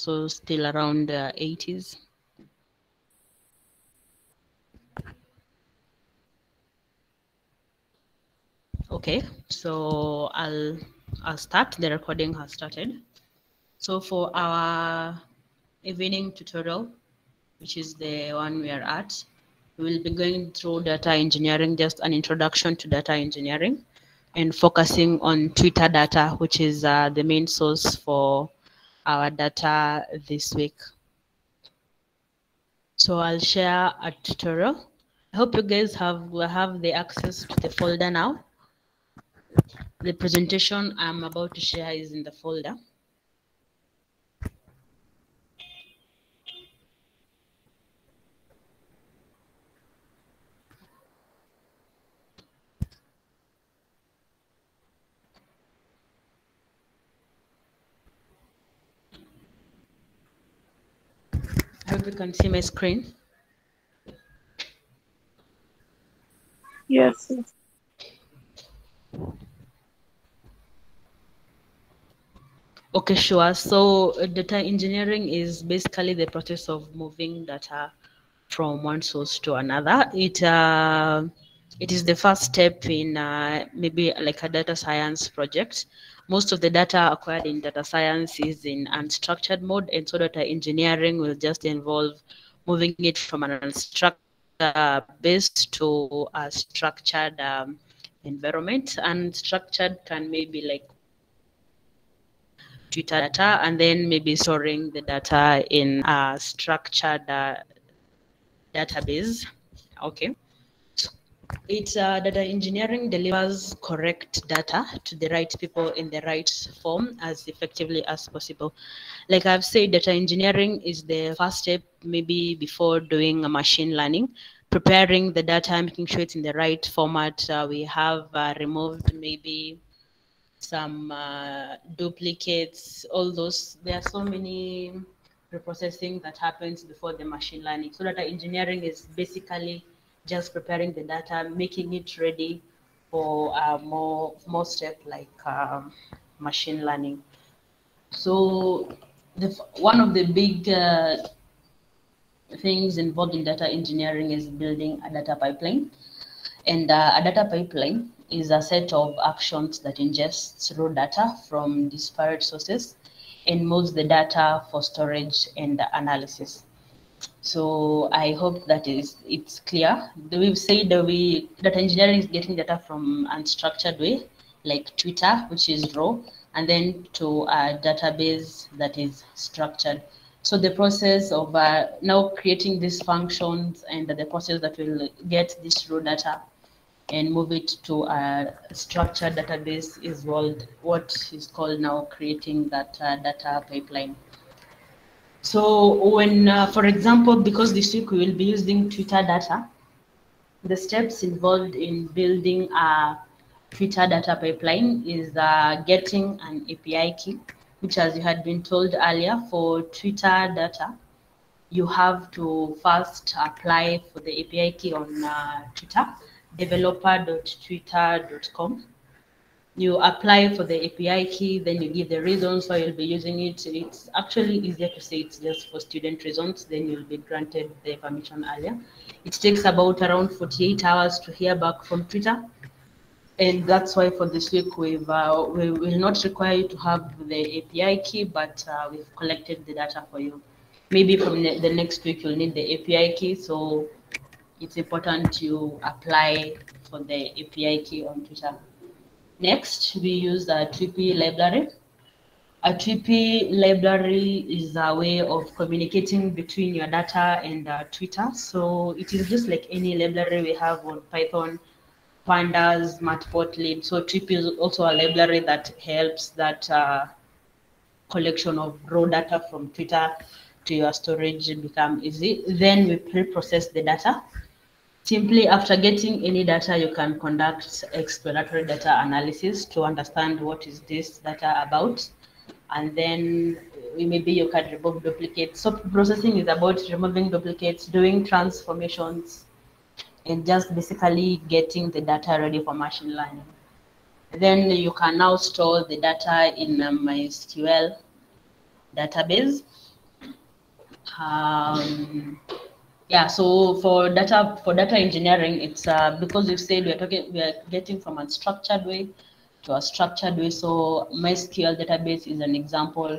so still around the 80s. Okay, so I'll I'll start. The recording has started. So for our evening tutorial, which is the one we are at, we will be going through data engineering, just an introduction to data engineering, and focusing on Twitter data, which is uh, the main source for our data this week. So I'll share a tutorial. I hope you guys have have the access to the folder now. The presentation I'm about to share is in the folder. You can see my screen. Yes. Okay, sure. So uh, data engineering is basically the process of moving data from one source to another. It uh, it is the first step in uh, maybe like a data science project. Most of the data acquired in data science is in unstructured mode, and so data engineering will just involve moving it from an unstructured base to a structured um, environment. Unstructured can maybe like Twitter data, and then maybe storing the data in a structured uh, database. Okay. It's uh, data engineering delivers correct data to the right people in the right form as effectively as possible. Like I've said, data engineering is the first step, maybe before doing a machine learning, preparing the data, making sure it's in the right format. Uh, we have uh, removed maybe some uh, duplicates, all those. There are so many reprocessing that happens before the machine learning. So data engineering is basically just preparing the data, making it ready for uh, more more step like um, machine learning. So the one of the big uh, things involved in data engineering is building a data pipeline, and uh, a data pipeline is a set of actions that ingests raw data from disparate sources and moves the data for storage and analysis. So I hope that is it's clear. We've said that we data engineering is getting data from unstructured way, like Twitter, which is raw, and then to a database that is structured. So the process of uh, now creating these functions and the process that will get this raw data and move it to a structured database is what, what is called now creating that uh, data pipeline. So when, uh, for example, because this week we will be using Twitter data, the steps involved in building a Twitter data pipeline is uh, getting an API key, which as you had been told earlier, for Twitter data, you have to first apply for the API key on uh, Twitter, developer.twitter.com you apply for the API key, then you give the reasons why you'll be using it. It's actually easier to say it's just for student reasons, then you'll be granted the permission earlier. It takes about around 48 hours to hear back from Twitter. And that's why for this week, we've, uh, we will not require you to have the API key, but uh, we've collected the data for you. Maybe from the, the next week, you'll need the API key. So it's important you apply for the API key on Twitter. Next, we use a Tweepy library. A Tweepy library is a way of communicating between your data and uh, Twitter. So it is just like any library we have on Python, Pandas, Matplotlib. So Tweepy is also a library that helps that uh, collection of raw data from Twitter to your storage become easy. Then we pre-process the data. Simply after getting any data, you can conduct exploratory data analysis to understand what is this data about. And then we maybe you can remove duplicates. So processing is about removing duplicates, doing transformations, and just basically getting the data ready for machine learning. Then you can now store the data in a MySQL database. Um, yeah, so for data for data engineering, it's uh, because we've said we're talking we are getting from unstructured way to a structured way. So MySQL database is an example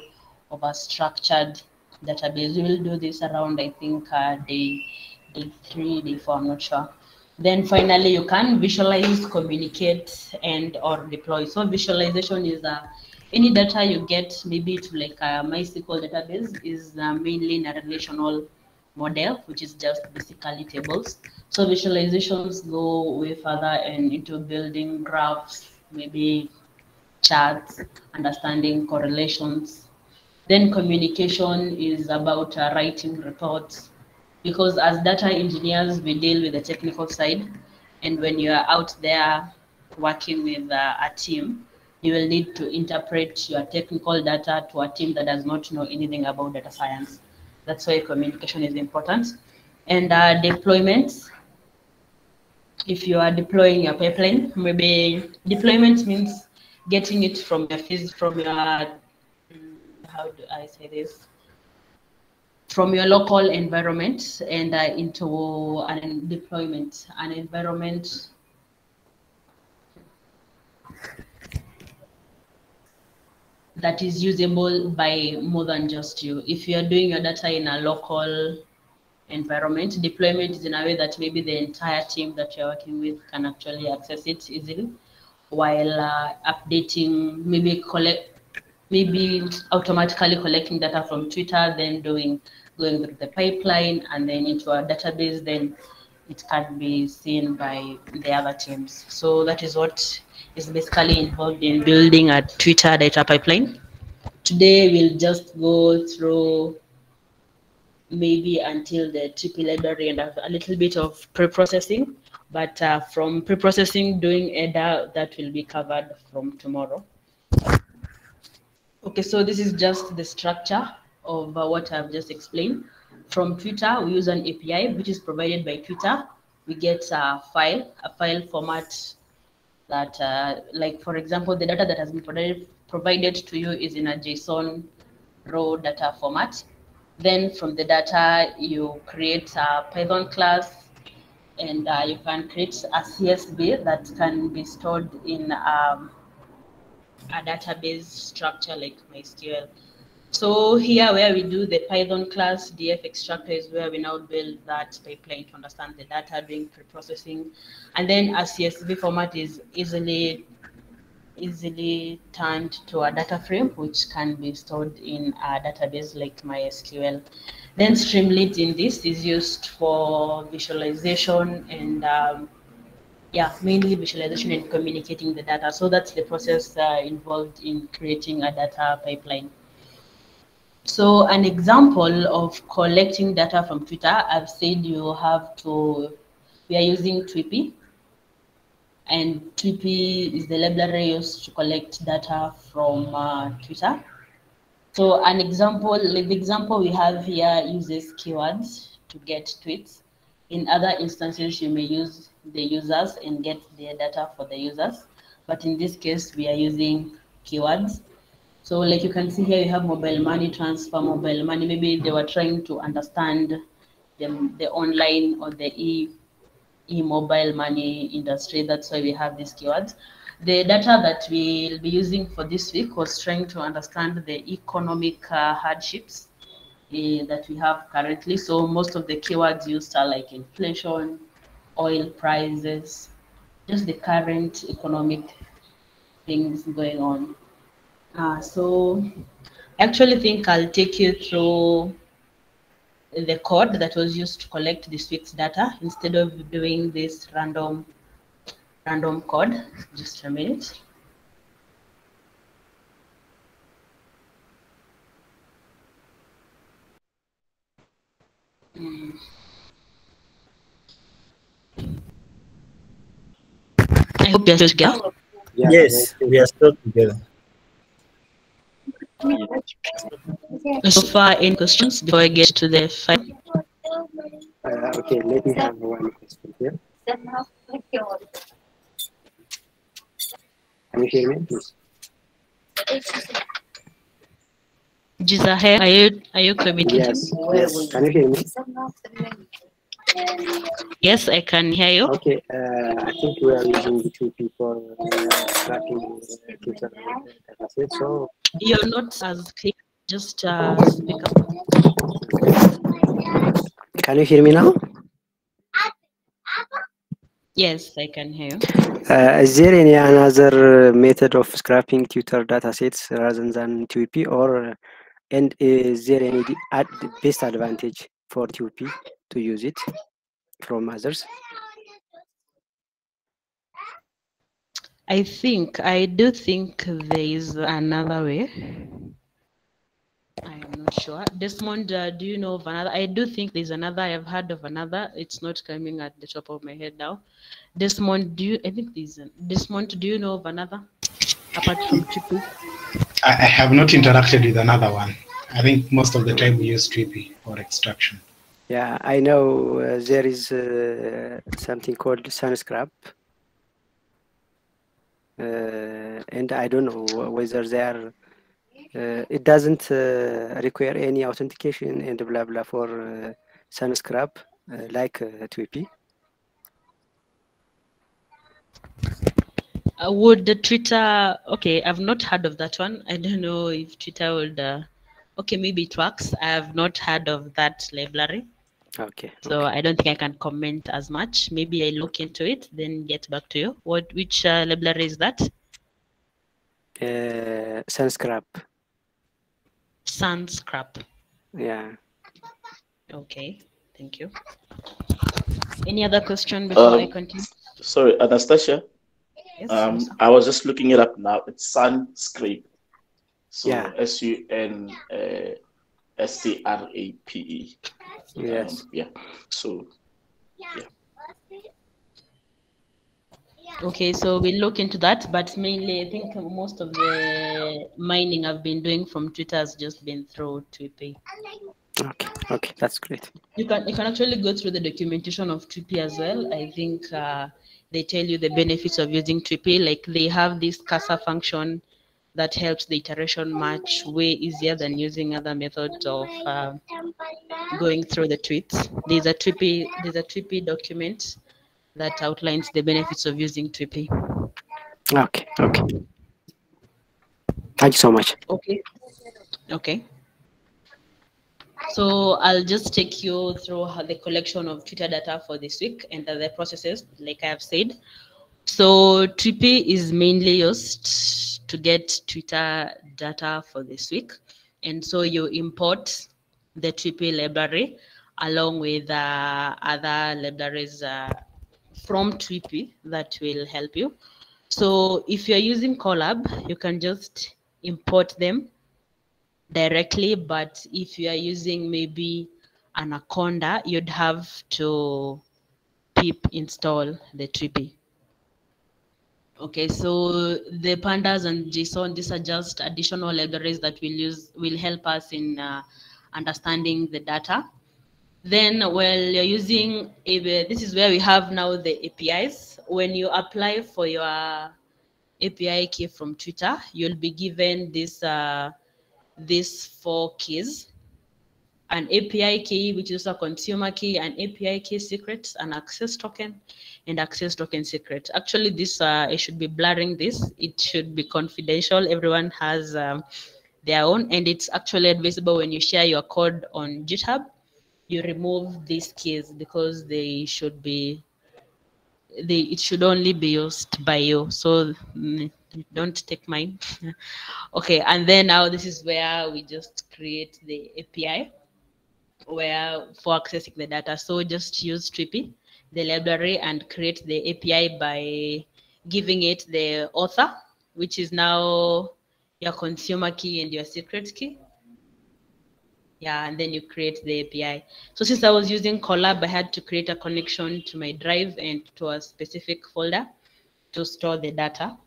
of a structured database. We will do this around I think uh, day day three, day four, I'm not sure. Then finally, you can visualize, communicate, and or deploy. So visualization is uh, any data you get, maybe to like a MySQL database, is uh, mainly in a relational model, which is just basically tables. So visualizations go way further and into building graphs, maybe charts, understanding correlations. Then communication is about uh, writing reports, because as data engineers, we deal with the technical side. And when you are out there working with uh, a team, you will need to interpret your technical data to a team that does not know anything about data science. That's why communication is important. And uh, deployment, if you are deploying your pipeline, maybe deployment means getting it from your from your how do I say this? from your local environment and uh, into an deployment, an environment that is usable by more than just you. If you're doing your data in a local environment, deployment is in a way that maybe the entire team that you're working with can actually access it easily, while uh, updating, maybe collect, maybe automatically collecting data from Twitter, then doing going through the pipeline and then into our database, then it can be seen by the other teams. So that is what is basically involved in building a Twitter data pipeline. Today we'll just go through maybe until the Tweepy library and have a little bit of pre-processing. But uh, from pre-processing, doing EDA, that will be covered from tomorrow. Okay, so this is just the structure of uh, what I've just explained. From Twitter, we use an API, which is provided by Twitter. We get a file, a file format that, uh, like, for example, the data that has been provided, provided to you is in a JSON raw data format. Then from the data, you create a Python class, and uh, you can create a CSV that can be stored in um, a database structure like MySQL. So here where we do the Python class, DF extractor is where we now build that pipeline to understand the data doing pre-processing. And then a CSV format is easily easily turned to a data frame, which can be stored in a database like MySQL. Then Streamlit in this is used for visualization and um, yeah, mainly visualization and communicating the data. So that's the process uh, involved in creating a data pipeline. So an example of collecting data from Twitter, I've said you have to, we are using Tweepy. And Tweepy is the library used to collect data from uh, Twitter. So an example, the example we have here uses keywords to get tweets. In other instances, you may use the users and get their data for the users. But in this case, we are using keywords. So like you can see here, you have mobile money transfer, mobile money. Maybe they were trying to understand the, the online or the e e-mobile money industry. That's why we have these keywords. The data that we'll be using for this week was trying to understand the economic uh, hardships uh, that we have currently. So most of the keywords used are like inflation, oil prices, just the current economic things going on. Uh, so I actually think I'll take you through the code that was used to collect this week's data instead of doing this random random code. Just a minute. Mm. I hope you're still together. Yes, we are still together. So far, any questions before I get to the file? Uh, okay, let me have one question here. Can you hear me, please? Jizahe, are you are you communicating? Yes, yes. Can you hear me? Yes, I can hear you. Okay, uh, I think we are using two people uh, tracking uh, So, You're not as clear. Just uh, speak up. can you hear me now? Yes, I can hear you. Uh, is there any another method of scrapping Twitter datasets rather than Tweepy, or uh, and is there any best advantage for Tweepy to use it from others? I think I do think there is another way. I am not sure. Desmond, uh, do you know of another? I do think there's another. I've heard of another. It's not coming at the top of my head now. Desmond, do you? I think there's an, Desmond. Do you know of another apart from Tweepy? I, I have not interacted with another one. I think most of the time we use Tweepy for extraction. Yeah, I know uh, there is uh, something called SunScrap. Uh, and I don't know whether they are, uh, it doesn't uh, require any authentication and blah blah for uh, SunScrap like uh, would the Twitter? Okay, I've not heard of that one. I don't know if Twitter would. Okay, maybe it works. I have not heard of that library, Okay. so I don't think I can comment as much. Maybe I look into it, then get back to you. What? Which uh, library is that? Uh, SunScrap. Sunscrap. Yeah. Okay, thank you. Any other question before I Um, continue? Sorry, Anastasia. Yes. Um, yes. I was just looking it up now. It's Sunscrape. So Yeah. S U N uh, S C R A P E. Yes. Um, yeah. So Yeah. Okay, so we'll look into that, but mainly I think most of the mining I've been doing from Twitter has just been through Tweepy. Okay. Okay. That's great. You can you can actually go through the documentation of Tweepy as well. I think uh, they tell you the benefits of using Tweepy. Like they have this cursor function that helps the iteration much way easier than using other methods of uh, going through the tweets. There's a Tweepy there's a Tweepy document that outlines the benefits of using Tweepy. Okay. Okay. Thank you so much. Okay. Okay. So I'll just take you through the collection of Twitter data for this week and the processes, like I have said. So Tweepy is mainly used to get Twitter data for this week. And so you import the Tweepy library along with uh, other libraries uh, from Tweepy that will help you. So if you're using Colab, you can just import them directly, but if you are using maybe Anaconda, you'd have to pip install the Tweepy. Okay, so the pandas and JSON, these are just additional libraries that will use will help us in uh, understanding the data. Then, well, you're using this is where we have now the APIs. When you apply for your API key from Twitter, you'll be given this uh, these four keys an API key, which is a consumer key, an API key secret, an access token, and access token secret. Actually, this uh, should be blurring this. It should be confidential. Everyone has um, their own, and it's actually advisable when you share your code on GitHub, you remove these keys because they should be they it should only be used by you. So mm, don't take mine. okay, and then now this is where we just create the API where for accessing the data. So just use Tweepy, the library, and create the API by giving it the author, which is now your consumer key and your secret key. Yeah, and then you create the API. So since I was using Colab, I had to create a connection to my drive and to a specific folder to store the data.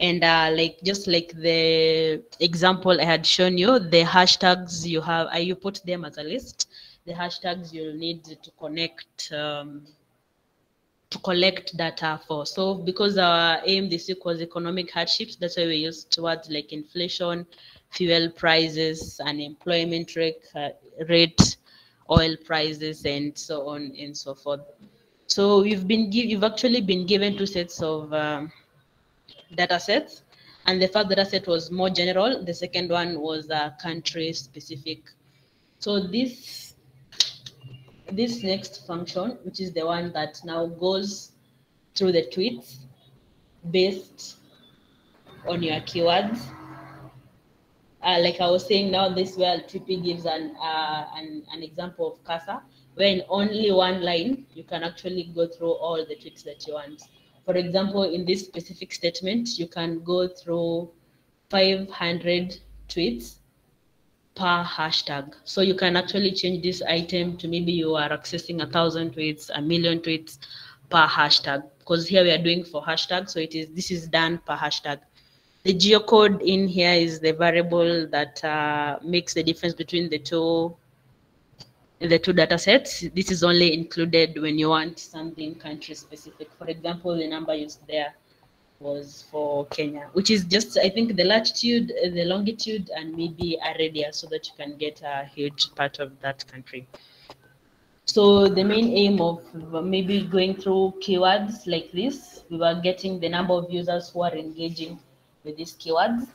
And uh, like just like the example I had shown you, the hashtags you have, uh, you put them as a list. The hashtags you'll need to connect um, to collect data for. So because our aim this week was economic hardships, that's why we used words like inflation, fuel prices, unemployment rate, uh, rate, oil prices, and so on and so forth. So you've been you've actually been given two sets of um, data sets, and the first data set was more general. The second one was uh, country specific. So this this next function, which is the one that now goes through the tweets based on your keywords. Uh, like I was saying, now this where Tweepy gives an, uh, an, an example of Cursor, where in only one line, you can actually go through all the tweets that you want. For example, in this specific statement, you can go through 500 tweets per hashtag. So you can actually change this item to maybe you are accessing a thousand tweets, a million tweets per hashtag. Because here we are doing for hashtag, so it is this is done per hashtag. The geocode in here is the variable that uh, makes the difference between the two the two data sets. This is only included when you want something country specific. For example, the number used there was for Kenya, which is just, I think, the latitude, uh, the longitude, and maybe a radius so that you can get a huge part of that country. So the main aim of maybe going through keywords like this, we were getting the number of users who are engaging with these keywords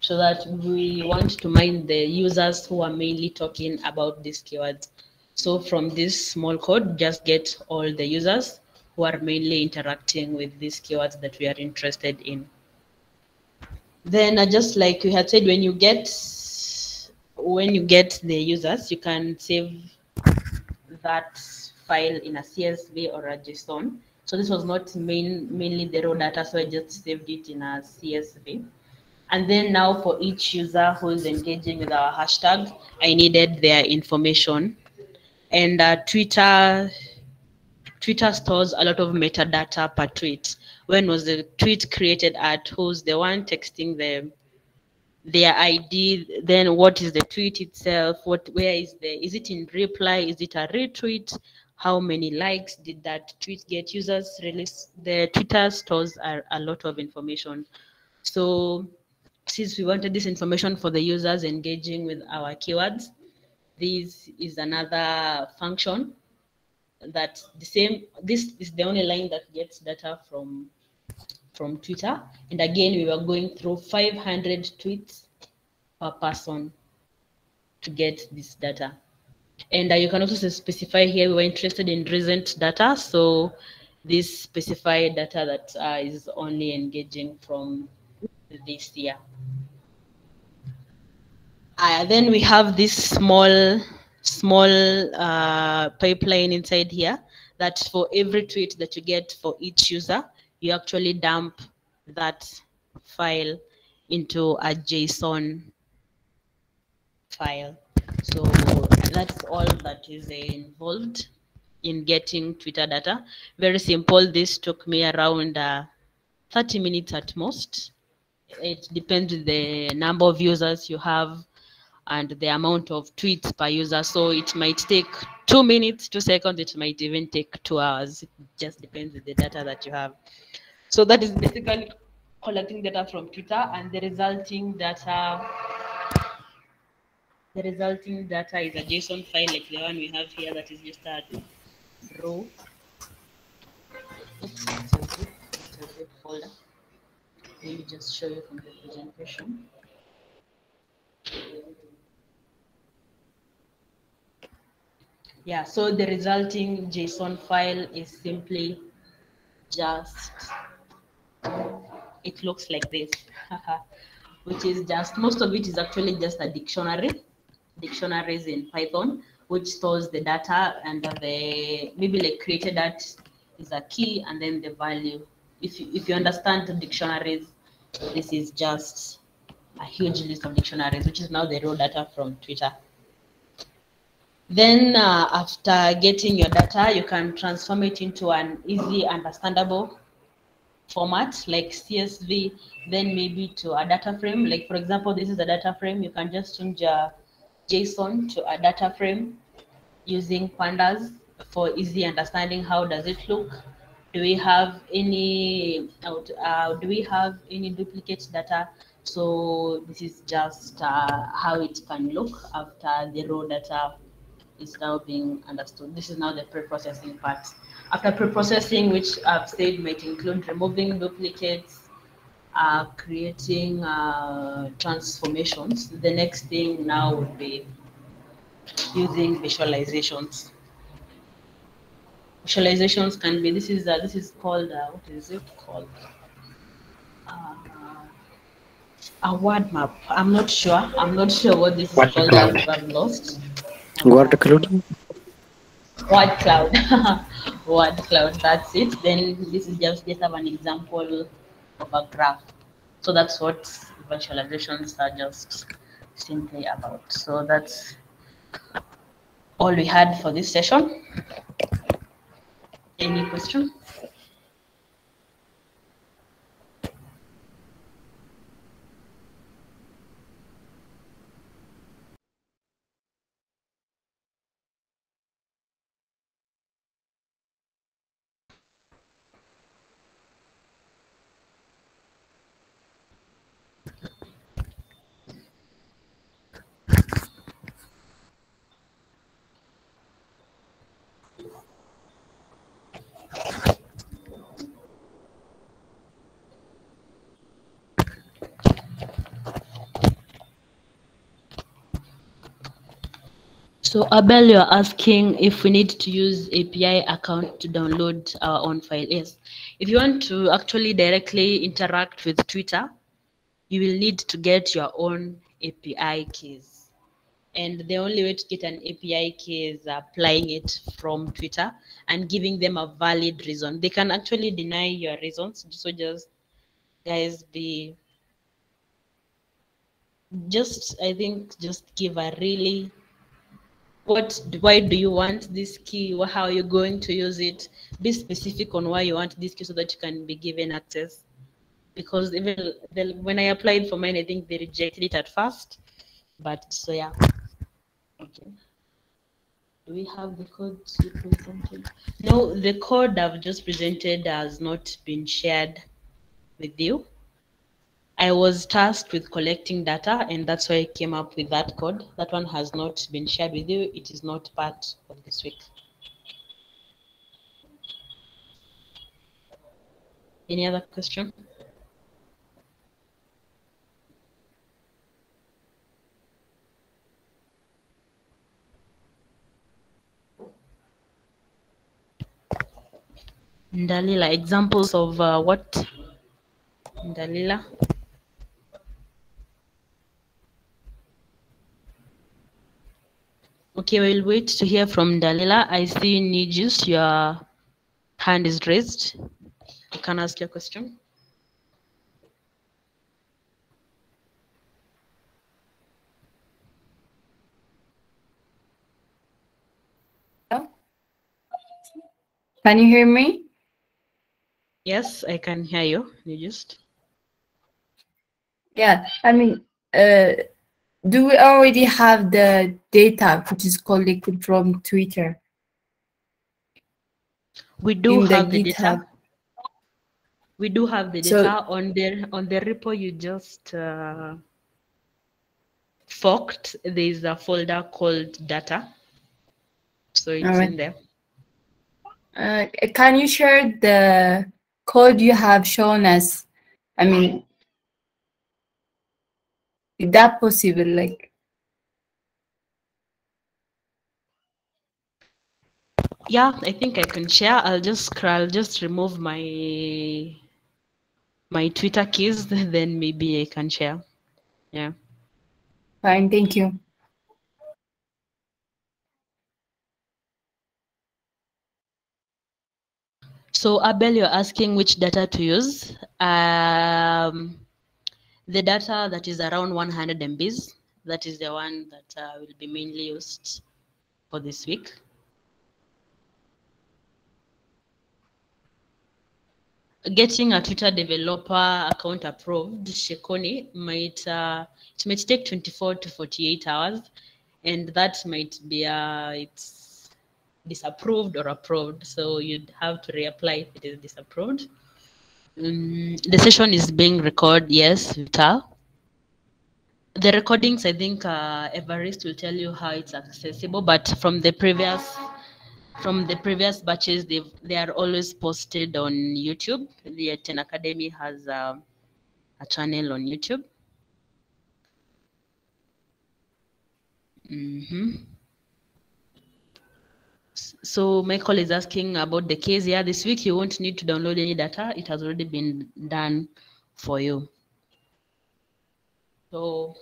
so that we want to mine the users who are mainly talking about these keywords. So from this small code, just get all the users who are mainly interacting with these keywords that we are interested in. Then uh, just like we had said, when you get when you get the users, you can save that file in a CSV or a JSON. So this was not main, mainly the raw data, so I just saved it in a CSV. And then now for each user who is engaging with our hashtag, I needed their information. And uh, Twitter, Twitter stores a lot of metadata per tweet. When was the tweet created at? Who's the one texting them? Their ID, then what is the tweet itself? What, where is the, is it in reply? Is it a retweet? How many likes did that tweet get? Users release, the Twitter stores are a lot of information. So since we wanted this information for the users engaging with our keywords, this is another function that the same, this is the only line that gets data from, from Twitter. And again, we were going through 500 tweets per person to get this data. And uh, you can also specify here, we were interested in recent data. So this specified data that uh, is only engaging from this year. Uh, then we have this small, small uh, pipeline inside here that for every tweet that you get for each user, you actually dump that file into a JSON file. So that's all that is involved in getting Twitter data. Very simple. This took me around uh, 30 minutes at most. It depends the number of users you have and the amount of tweets per user. So it might take two minutes, two seconds, it might even take two hours. It just depends on the data that you have. So that is basically collecting data from Twitter and the resulting data the resulting data is a JSON file like the one we have here that is just a row. It's a zip, folder. Let me just show you from the presentation. Yeah, so the resulting JSON file is simply just, it looks like this, which is just, most of it is actually just a dictionary, dictionaries in Python, which stores the data and the, maybe like created that is a key and then the value. If you, if you understand the dictionaries, this is just a huge list of dictionaries, which is now the raw data from Twitter. Then uh, after getting your data, you can transform it into an easy understandable format like CSV, then maybe to a data frame. Like for example, this is a data frame. You can just change a JSON to a data frame using pandas for easy understanding. How does it look? Do we have any, uh, do we have any duplicate data So this is just uh, how it can look after the raw data is now being understood. This is now the pre-processing part. After pre-processing, which I've said might include removing duplicates, uh, creating uh, transformations, the next thing now would be using visualizations. Visualizations can be, this is, uh, this is called, uh, what is it called? Uh, a word map. I'm not sure. I'm not sure what this Word is called. I've lost. Word cloud. Word cloud. Cloud. That's it. Then this is just just have an example of a graph. So that's what virtualizations are just simply about. So that's all we had for this session. Any question? So Abel, you're asking if we need to use API account to download our own file. Yes. If you want to actually directly interact with Twitter, you will need to get your own API keys. And the only way to get an API key is applying it from Twitter and giving them a valid reason. They can actually deny your reasons. So just guys be just I think just give a really what why do you want this key? How are you going to use it? Be specific on why you want this key so that you can be given access. Because even the, when i applied for mine i think they rejected it at first. But so yeah. Okay. Do we have the code you presented no the code i've just presented has not been shared with you I was tasked with collecting data, and that's why I came up with that code. That one has not been shared with you. It is not part of this week. Any other question? Dalila, examples of uh, what? Dalila? Okay, we'll wait to hear from Dalila. I see Nijus, your hand is raised. You can ask your question. Can you hear me? Yes, I can hear you, Nijus. Yeah, I mean, uh, do we already have the data which is collected from Twitter? We do In the have the data. We do have the So- data on the on the repo you just uh, forked. There is a folder called data, so it's Alright. in there. Uh, can you share the code you have shown us? I mean, that possible? Like, Yeah, I think I can share. I'll just I'll just remove my my Twitter keys, then maybe I can share. Yeah. fine, thank you. So Abel, you're asking which data to use. Um, the data that is around 100 MBs, that is the one that uh, will be mainly used for this week. Getting a Twitter developer account approved, Shekoni, might uh, it might take 24 to 48 hours, and that might be uh, it's disapproved or approved. So you'd have to reapply if it is disapproved. Um, the session is being recorded, yes, Vital. the recordings, I think uh, Evarist will tell you how it's accessible, but from the previous from the previous batches, they they are always posted on YouTube. The 10 Academy has uh, a channel on YouTube. Mhm. So Michael is asking about the case Yeah, This week you won't need to download any data. It has already been done for you. So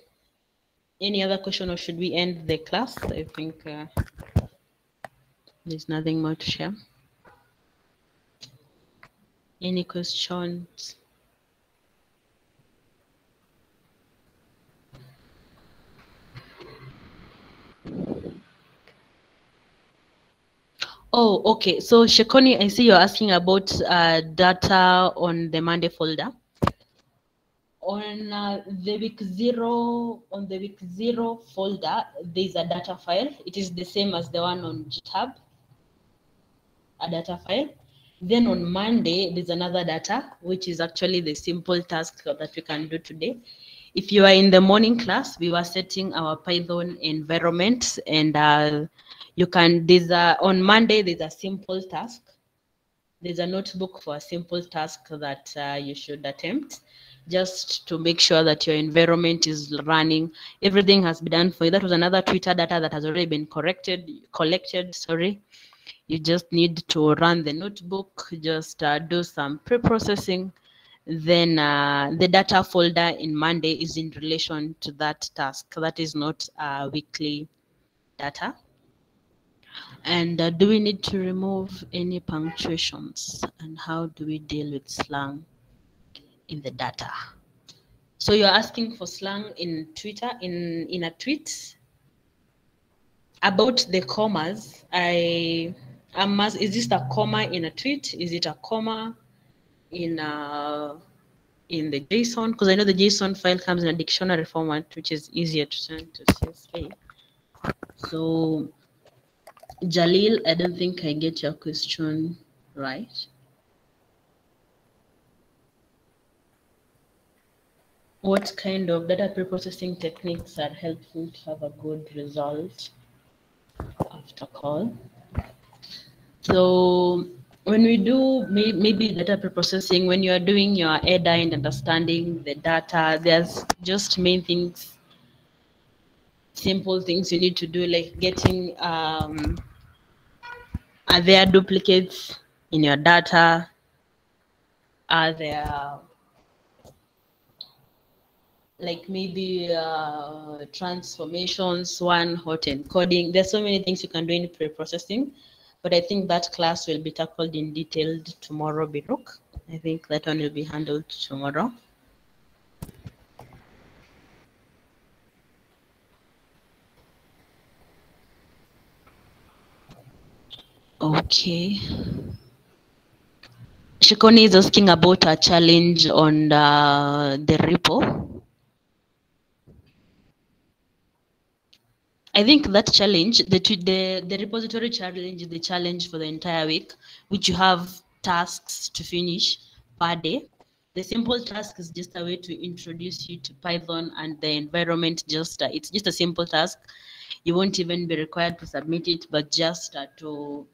any other question or should we end the class? I think uh, there's nothing more to share. Any questions? Oh, okay. So Shekoni, I see you're asking about uh, data on the Monday folder. On uh, the week zero, on the week zero folder, there's a data file. It is the same as the one on GitHub, a data file. Then on Monday, there's another data, which is actually the simple task that we can do today. If you are in the morning class, we were setting our Python environment and uh, you can, there's a, on Monday, there's a simple task. There's a notebook for a simple task that uh, you should attempt just to make sure that your environment is running. Everything has been done for you. That was another Twitter data that has already been corrected, collected, sorry. You just need to run the notebook, just uh, do some pre-processing. Then uh, the data folder in Monday is in relation to that task. That is not uh, weekly data. And uh, do we need to remove any punctuations? And how do we deal with slang in the data? So you're asking for slang in Twitter, in, in a tweet? About the commas, I am is this a comma in a tweet? Is it a comma in a, in the JSON? Because I know the JSON file comes in a dictionary format, which is easier to send to CSV. So Jalil, I don't think I get your question right. What kind of data pre-processing techniques are helpful to have a good result after call? So when we do maybe data pre-processing, when you are doing your EDA and understanding the data, there's just main things, simple things you need to do, like getting um, are there duplicates in your data? Are there like maybe uh, transformations, one hot encoding? There's so many things you can do in pre-processing, but I think that class will be tackled in detail tomorrow, Biruk. I think that one will be handled tomorrow. Okay. Shikoni is asking about a challenge on uh, the repo. I think that challenge, the, the, the repository challenge is the challenge for the entire week, which you have tasks to finish per day. The simple task is just a way to introduce you to Python and the environment. Just uh, It's just a simple task. You won't even be required to submit it, but just uh, to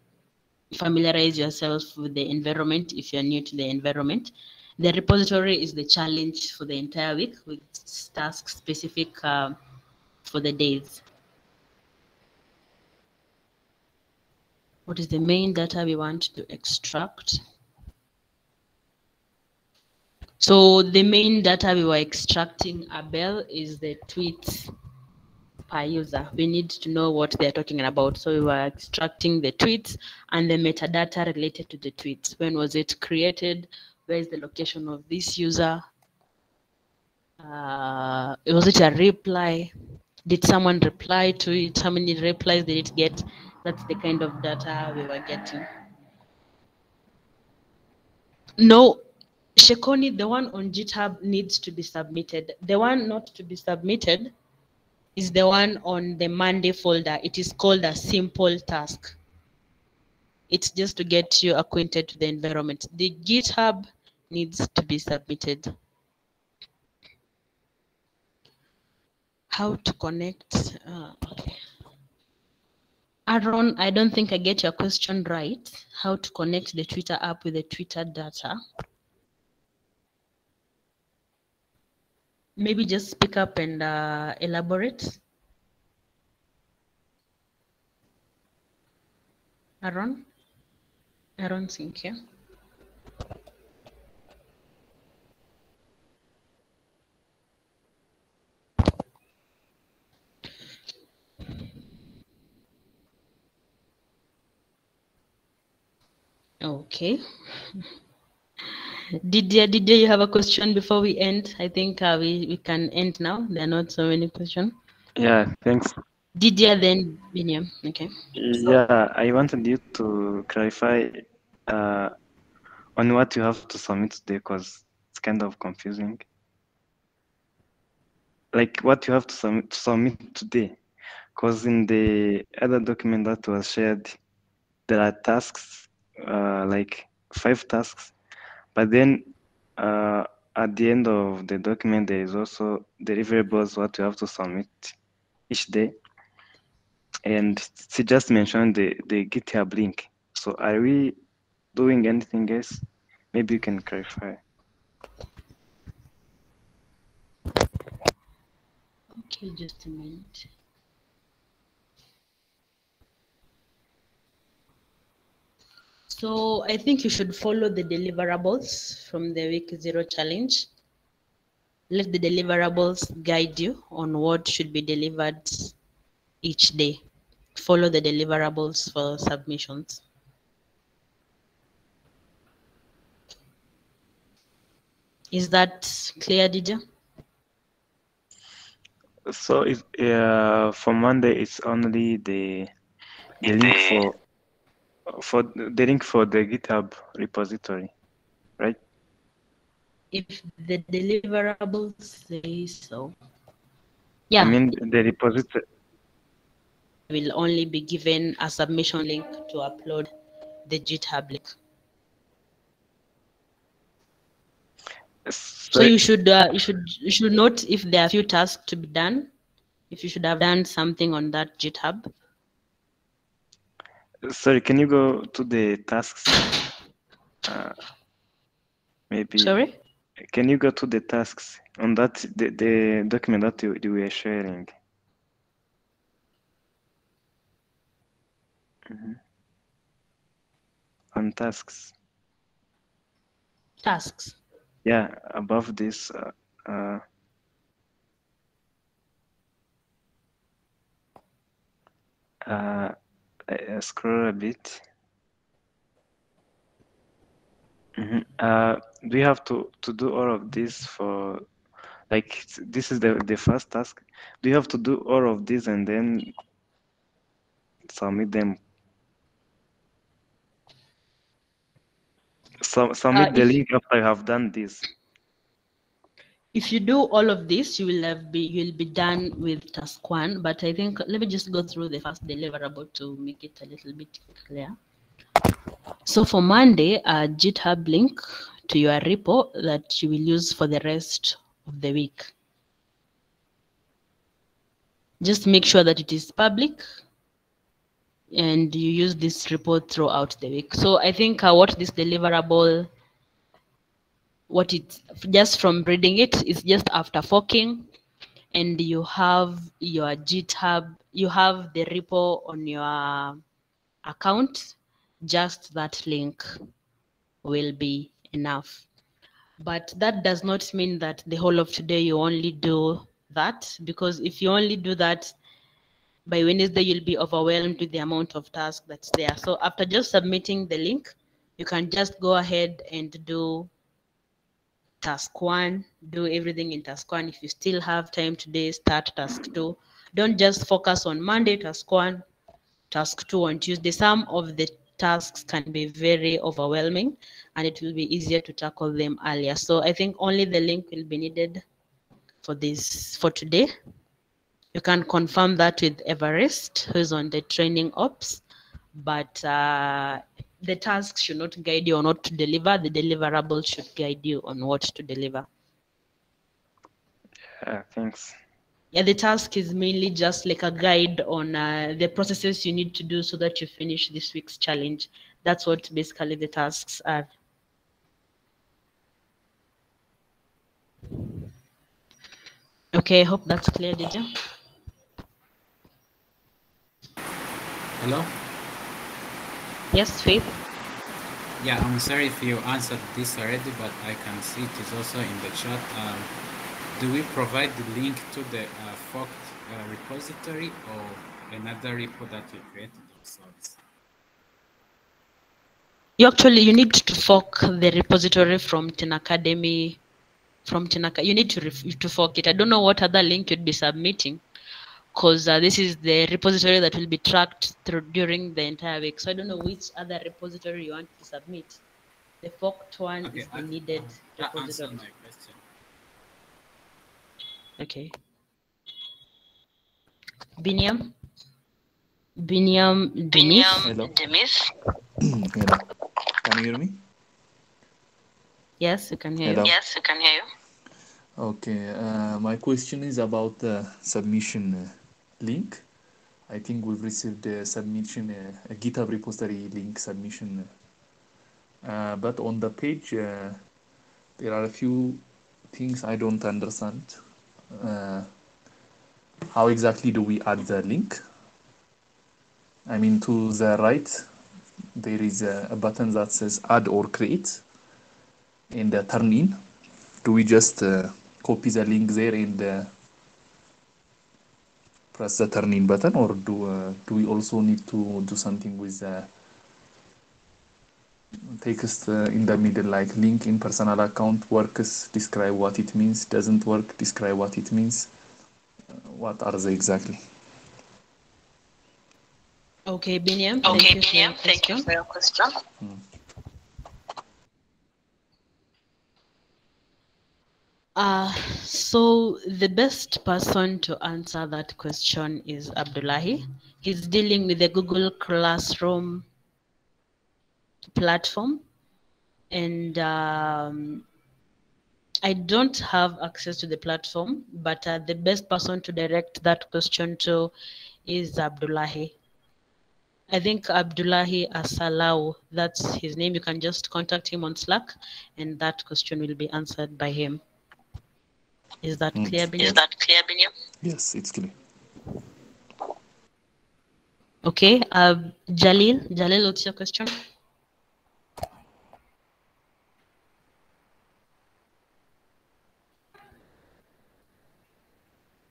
familiarize yourself with the environment if you're new to the environment. The repository is the challenge for the entire week with tasks specific uh, for the days. What is the main data we want to extract? So the main data we were extracting, Abel, is the tweets per user. We need to know what they're talking about. So we were extracting the tweets and the metadata related to the tweets. When was it created? Where is the location of this user? Uh, was it a reply? Did someone reply to it? How many replies did it get? That's the kind of data we were getting. No, Shekoni, the one on GitHub needs to be submitted. The one not to be submitted is the one on the Monday folder. It is called a simple task. It's just to get you acquainted to the environment. The GitHub needs to be submitted. how to connect. Uh, okay. Aaron, I don't think I get your question right. How to connect the Twitter app with the Twitter data. Maybe just speak up and uh, elaborate. Aaron? Aaron Sinkia. Okay. Didier, Didier, you have a question before we end? I think uh, we, we can end now. There are not so many questions. Yeah, thanks. Didier, then Biniam. Okay. Yeah, I wanted you to clarify uh, on what you have to submit today because it's kind of confusing. Like what you have to submit, to submit today, because in the other document that was shared, there are tasks, uh, like five tasks, but then uh, at the end of the document, there is also deliverables what you have to submit each day. And she just mentioned the, the GitHub link. So are we doing anything else? Maybe you can clarify. Okay, just a minute. So I think you should follow the deliverables from the week zero challenge. Let the deliverables guide you on what should be delivered each day. Follow the deliverables for submissions. Is that clear, Didier? So if uh, for Monday, it's only the the link for for the link for the GitHub repository, right? If the deliverables say so. Yeah, I mean the repository. will only be given a submission link to upload the GitHub link. So you should uh, you should you should note if there are few tasks to be done, if you should have done something on that GitHub. Sorry, can you go to the tasks? Uh, maybe. Sorry. Can you go to the tasks on that the, the document that you, you were sharing? Mhm. On tasks. Tasks. Yeah, above this. Uh, uh, uh, uh, scroll a bit. Mhm. Uh, do you have to to do all of this for like this is the the first task? Do you have to do all of this and then submit them? Sub submit the if- link after you have done this. If you do all of this, you will have be you'll be done with task one. But I think let me just go through the first deliverable to make it a little bit clear. So for Monday, a GitHub link to your repo that you will use for the rest of the week. Just make sure that it is public and you use this report throughout the week. So I think uh, what this deliverable, what it just from reading it is just after forking, and you have your GitHub, you have the repo on your account. Just that link will be enough. But that does not mean that the whole of today you only do that, because if you only do that, by Wednesday, you'll be overwhelmed with the amount of tasks that's there. So after just submitting the link, you can just go ahead and do task one, do everything in task one. If you still have time today, start task two. Don't just focus on Monday, task one, task two on Tuesday. Some of the tasks can be very overwhelming and it will be easier to tackle them earlier. So I think only the link will be needed for this for today. You can confirm that with Everest, who's on the training ops, but uh, the task should not guide you on what to deliver. The deliverable should guide you on what to deliver. Yeah, thanks. Yeah, the task is mainly just like a guide on uh, the processes you need to do so that you finish this week's challenge. That's what basically the tasks are. Okay, I hope that's clear, Didier? Hello? Yes, Faith? Yeah, I'm sorry if you answered this already, but I can see it is also in the chat. Um, do we provide the link to the uh, forked uh, repository or another repo that we created ourselves? You actually you need to fork the repository from 10 Academy, from 10. You need to to fork it. I don't know what other link you'd be submitting, because uh, this is the repository that will be tracked through during the entire week. So I don't know which other repository you want to submit. The forked one Okay, is the I- needed That answered repository. my question. Okay. Biniam. Biniam Demis. Hello. Demis. Hello. Can you hear me? Yes, you can hear Hello. you. Yes, you can hear you. Okay. Uh, my question is about the submission uh, link. I think we've received a submission, uh, a GitHub repository link submission. Uh, but on the page, uh, there are a few things I don't understand. Uh, how exactly do we add the link? I mean, to the right, there is a, a button that says add or create in the turn in. Do we just uh, copy the link there and uh, press the turn in button, or do uh, do we also need to do something with the text uh, in the middle, like link in personal account works, describe what it means, doesn't work, describe what it means? Uh, what are they exactly? Okay, Biniam. Okay, thank you for your Biniam, thank you for your question. Uh, so the best person to answer that question is Abdullahi. He's dealing with the Google Classroom platform. And um, I don't have access to the platform, but uh, the best person to direct that question to is Abdullahi. I think Abdullahi Asalau, that's his name. You can just contact him on Slack, and that question will be answered by him. Is that Mm. clear, Biniam? Is that clear, Biniam? Yes, it's clear. Okay, uh, Jalil, Jalil, what's your question?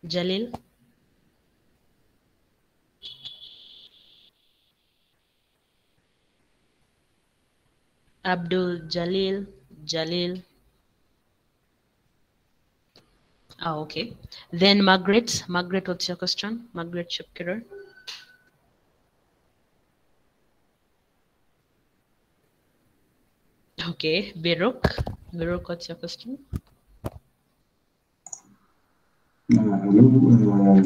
Jalil? Abdul Jalil, Jalil. Oh, okay. Then Margaret, Margaret, what's your question? Margaret Shapkirer. Okay, Biruk. Biruk, what's your question? Uh, Hello, uh,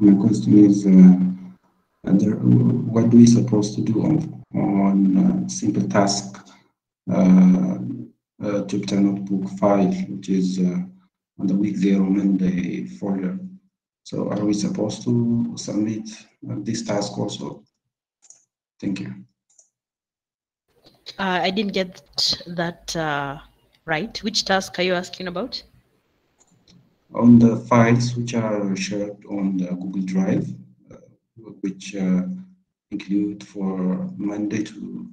my question is, uh, under, what do we supposed to do on, on uh, simple task, uh, uh, Jupyter Notebook 5, which is uh, on the week zero Monday folder? So are we supposed to submit uh, this task also? Thank you. Uh, I didn't get that uh, right. Which task are you asking about? On the files which are shared on the Google Drive, uh, which uh, include for Monday to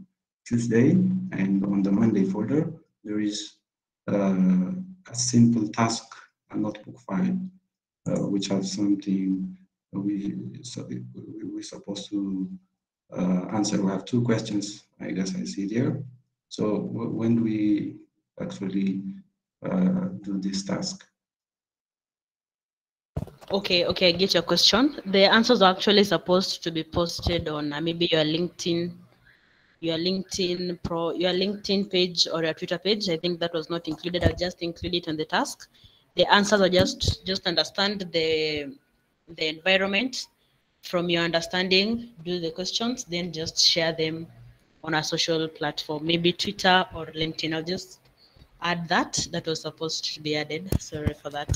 Tuesday, and on the Monday folder, there is uh, a simple task, notebook file, uh, which has something we so we, we're supposed to uh, answer. We have two questions, I guess I see there. So wh- when do we actually uh, do this task? Okay, okay, I get your question. The answers are actually supposed to be posted on uh, maybe your LinkedIn, your LinkedIn pro, your LinkedIn page or your Twitter page. I think that was not included. I'll just include it on the task the answers are just just understand the the environment from your understanding do the questions then just share them on a social platform. Maybe twitter or linkedin. I'll just add that. That was supposed to be added. Sorry for that.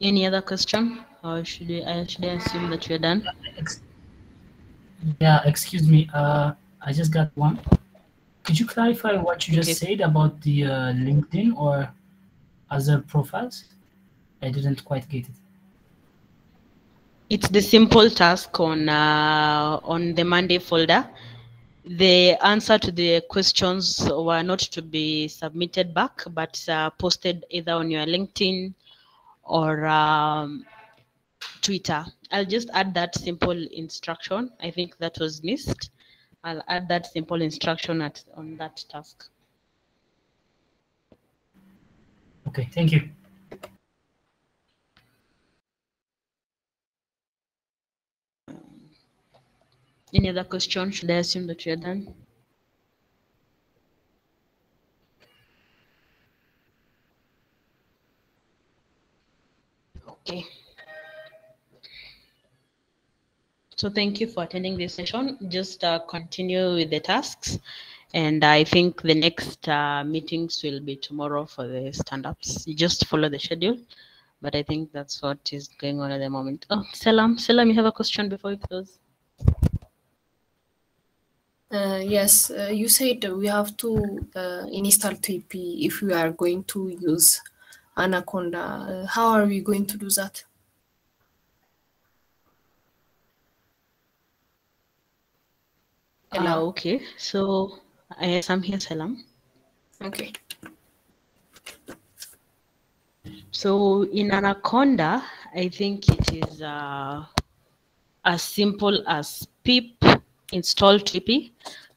Any other question? Or should i should assume that you're done? Yeah, excuse me. Uh, I just got one. Could you clarify what you just Okay. said about the uh, LinkedIn or other profiles? I didn't quite get it. It's the simple task on uh, on the Monday folder. The answer to the questions were not to be submitted back, but uh, posted either on your LinkedIn or um, Twitter. I'll just add that simple instruction. I think that was missed. I'll add that simple instruction at, on that task. Okay, thank you. Any other question? Should I assume that you're done? Okay. So thank you for attending this session. Just uh, continue with the tasks. And I think the next uh, meetings will be tomorrow for the stand-ups. Just follow the schedule. But I think that's what is going on at the moment. Oh, Salam, Salam, you have a question before we close? Uh, yes, uh, you said we have to uh, install Tweepy if we are going to use Anaconda. Uh, how are we going to do that? Ah, okay. So I am here, Salam. Okay. So in Anaconda, I think it is uh, as simple as pip install Tweepy.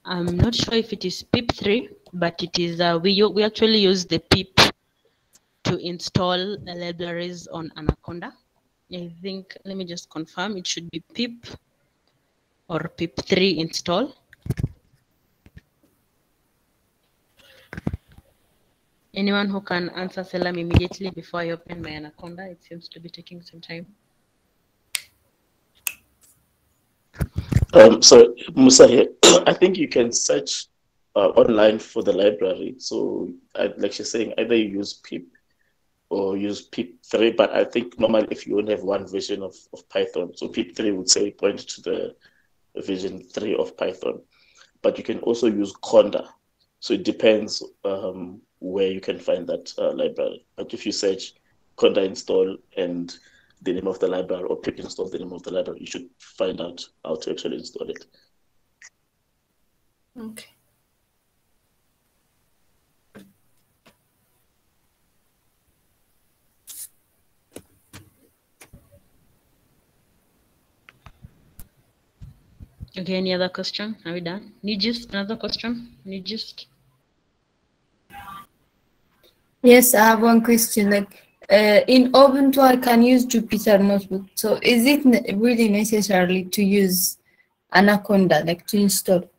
I'm not sure if it is pip3, but it is uh, we we actually use the pip to install the libraries on Anaconda. I think let me just confirm it should be pip or pip3 install. Anyone who can answer Selam immediately before I open my Anaconda? It seems to be taking some time. Um, so Musa here, I think you can search uh, online for the library. So like she's saying, either you use PIP or use PIP3, but I think normally if you only have one version of, of Python, so PIP3 would say point to the version 3 of Python. But you can also use Conda. So it depends um, where you can find that uh, library. But if you search Conda install and the name of the library or pip install the name of the library, you should find out how to actually install it. Okay. Okay, any other question? Are we done? Need just another question? Need just Yes, I have one question. Like uh, in Ubuntu, I can use Jupyter Notebook. So is it ne- really necessary to use Anaconda, like to install?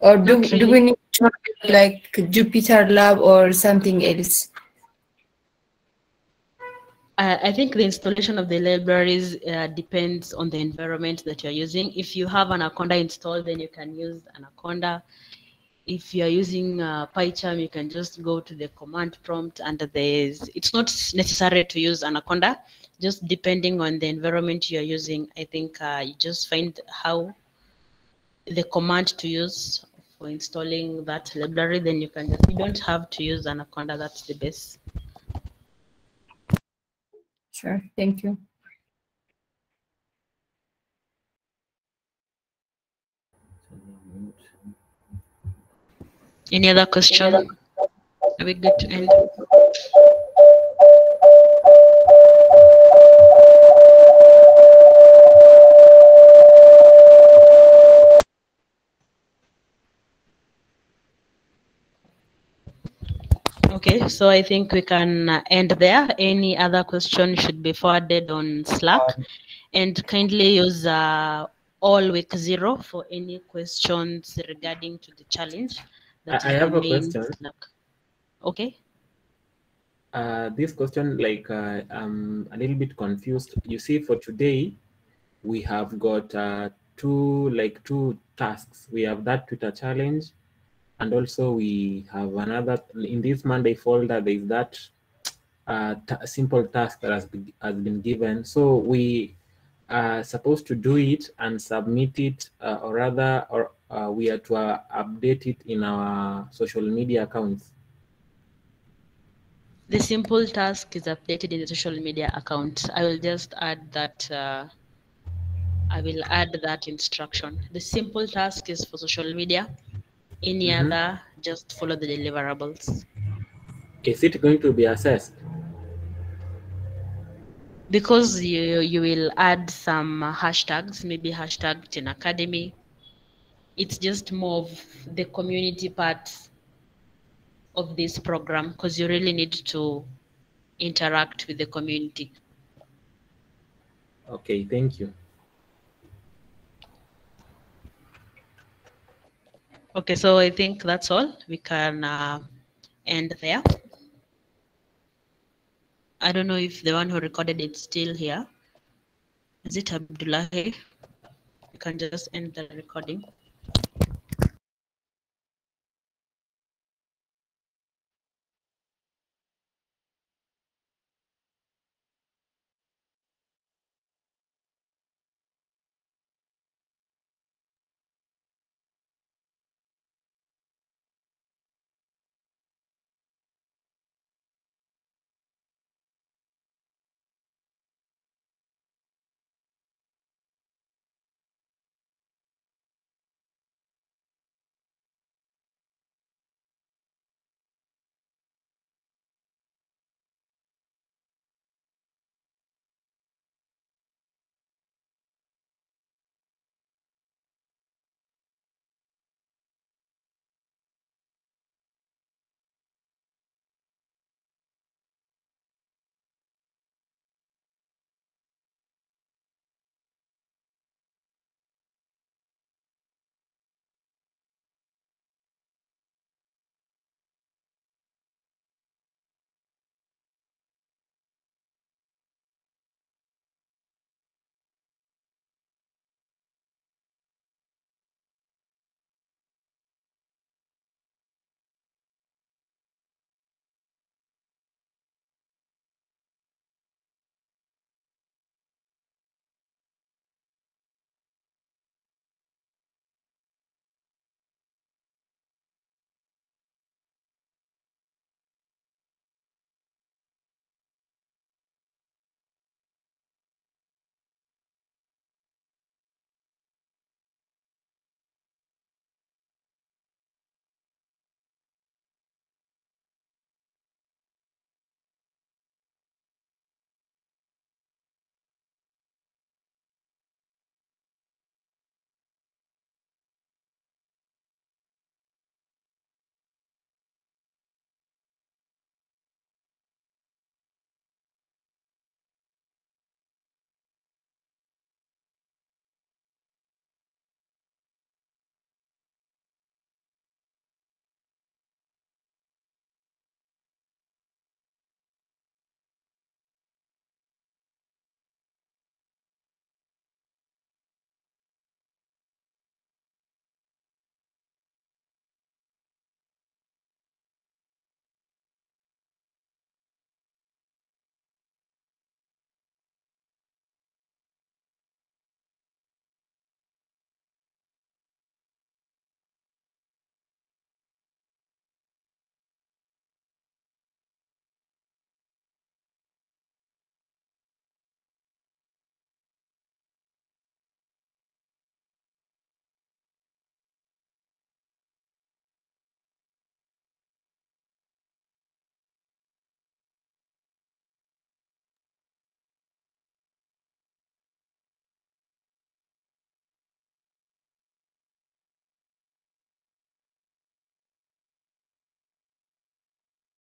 Or do, Not do we need to like Jupyter Lab or something else? I I think the installation of the libraries uh, depends on the environment that you're using. If you have Anaconda installed, then you can use Anaconda. If you're using uh, PyCharm, you can just go to the command prompt and there's, it's not necessary to use Anaconda, just depending on the environment you're using. I think uh, you just find how the command to use for installing that library, then you can just, you don't have to use Anaconda, that's the best. Sure, thank you. Any other question? Are we good to end? Okay, so I think we can uh, end there. Any other question should be forwarded on Slack. And kindly use uh, all week zero for any questions regarding to the challenge. that I, I have a question. Slack. Okay. Uh, this question, like, uh, I'm a little bit confused. You see, for today, we have got uh, two, like, two tasks. We have that Twitter challenge, and also we have another in this Monday folder. There is that uh, simple task that has been, has been given. So we are supposed to do it and submit it, uh, or rather, or uh, we are to uh, update it in our social media accounts. The simple task is updated in the social media account. I will just add that. Uh, I will add that instruction. The simple task is for social media. Any Mhm. other, just follow the deliverables. Is it going to be assessed? Because you you will add some hashtags, maybe hashtag 10 Academy. It's just more of the community part of this program because you really need to interact with the community. Okay, thank you. Okay, so I think that's all. We can uh, end there. I don't know if the one who recorded it's still here. Is it Abdullahi? You can just end the recording.